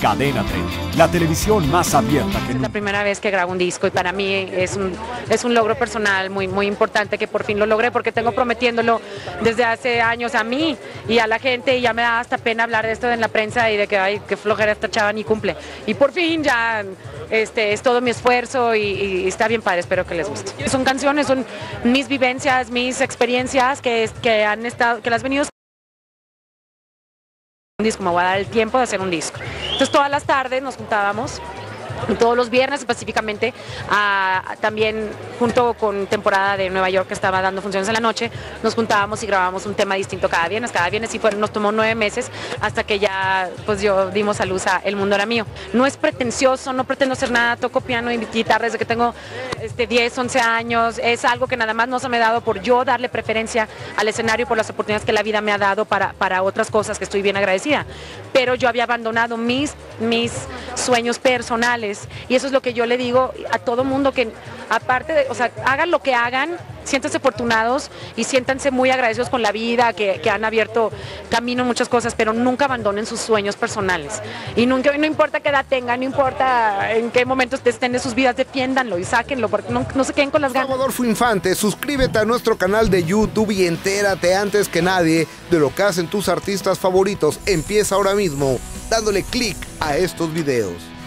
Cadena 30, la televisión más abierta que Es la primera vez que grabo un disco y para mí es un, es un logro personal muy, muy importante que por fin lo logré porque tengo prometiéndolo desde hace años a mí y a la gente y ya me da hasta pena hablar de esto en la prensa y de que ay, qué flojera esta chava ni cumple. Y por fin ya este, es todo mi esfuerzo y, y está bien padre, espero que les guste. Son canciones, son mis vivencias, mis experiencias que, que han estado, que las venido un disco, me voy a dar el tiempo de hacer un disco. Entonces todas las tardes nos juntábamos todos los viernes específicamente, también junto con temporada de Nueva York que estaba dando funciones en la noche, nos juntábamos y grabábamos un tema distinto cada viernes, cada viernes y nos tomó nueve meses hasta que ya pues yo dimos a luz a El Mundo Era Mío. No es pretencioso, no pretendo hacer nada, toco piano y guitarra desde que tengo este, 10, 11 años, es algo que nada más no se me ha dado por yo darle preferencia al escenario por las oportunidades que la vida me ha dado para, para otras cosas que estoy bien agradecida. Pero yo había abandonado mis, mis sueños personales y eso es lo que yo le digo a todo mundo que aparte de, o sea, hagan lo que hagan, siéntanse afortunados y siéntanse muy agradecidos con la vida, que, han abierto camino en muchas cosas, pero nunca abandonen sus sueños personales. Y nunca, no importa qué edad tengan, no importa en qué momentos estén de sus vidas, defiéndanlo y sáquenlo, porque no, se queden con las ganas. Adolfo Infante, suscríbete a nuestro canal de YouTube y entérate antes que nadie de lo que hacen tus artistas favoritos. Empieza ahora mismo dándole clic a estos videos.